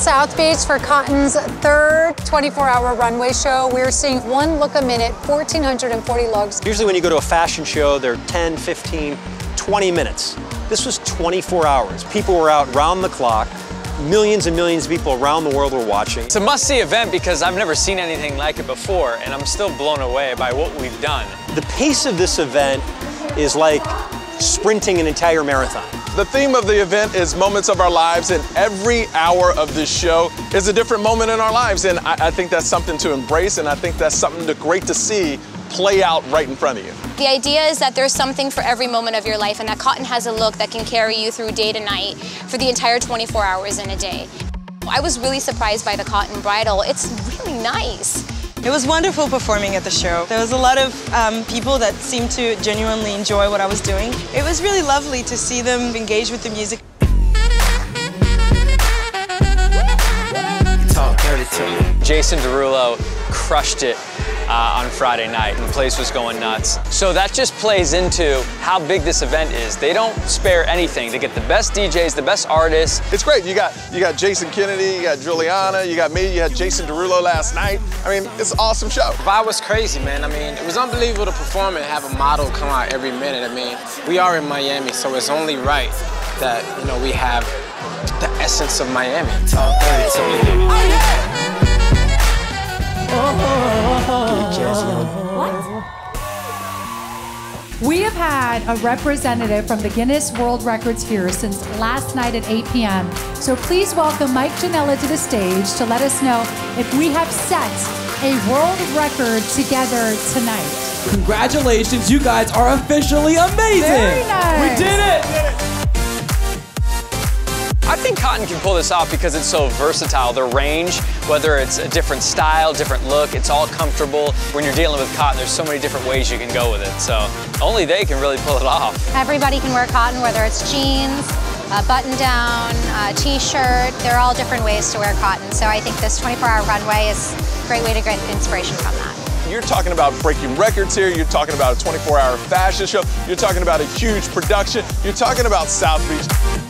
South Beach for Cotton's third 24-hour runway show. We're seeing one look a minute, 1,440 looks. Usually when you go to a fashion show, they're 10, 15, 20 minutes. This was 24 hours. People were out round the clock. Millions and millions of people around the world were watching. It's a must-see event because I've never seen anything like it before, and I'm still blown away by what we've done. The pace of this event is like sprinting an entire marathon. The theme of the event is moments of our lives, and every hour of this show is a different moment in our lives. And I, I think that's something to embrace, and I think that's something to, great to see play out right in front of you. The idea is that there's something for every moment of your life, and that Cotton has a look that can carry you through day to night for the entire 24 hours in a day. I was really surprised by the Cotton bridal. It's really nice. It was wonderful performing at the show. There was a lot of um, people that seemed to genuinely enjoy what I was doing. It was really lovely to see them engage with the music. Jason Derulo crushed it uh, on Friday night, and the place was going nuts. So that just plays into how big this event is. They don't spare anything. They get the best DJs, the best artists. It's great. You got you got Jason Kennedy, you got Giuliana, you got me, you had Jason Derulo last night. I mean, it's an awesome show. The vibe was crazy, man. I mean, it was unbelievable to perform and have a model come out every minute. I mean, we are in Miami, so it's only right that, you know, we have the essence of Miami. Talk dirty to me. We have had a representative from the Guinness World Records here since last night at 8 p.m. So please welcome Mike Janela to the stage to let us know if we have set a world record together tonight. Congratulations, you guys are officially amazing! Very nice. We did it! I think Cotton can pull this off because it's so versatile. The range, whether it's a different style, different look, it's all comfortable. When you're dealing with cotton, there's so many different ways you can go with it. So only they can really pull it off. Everybody can wear cotton, whether it's jeans, a button down, a t-shirt. There are all different ways to wear cotton. So I think this 24-hour runway is a great way to get inspiration from that. You're talking about breaking records here. You're talking about a 24-hour fashion show. You're talking about a huge production. You're talking about South Beach.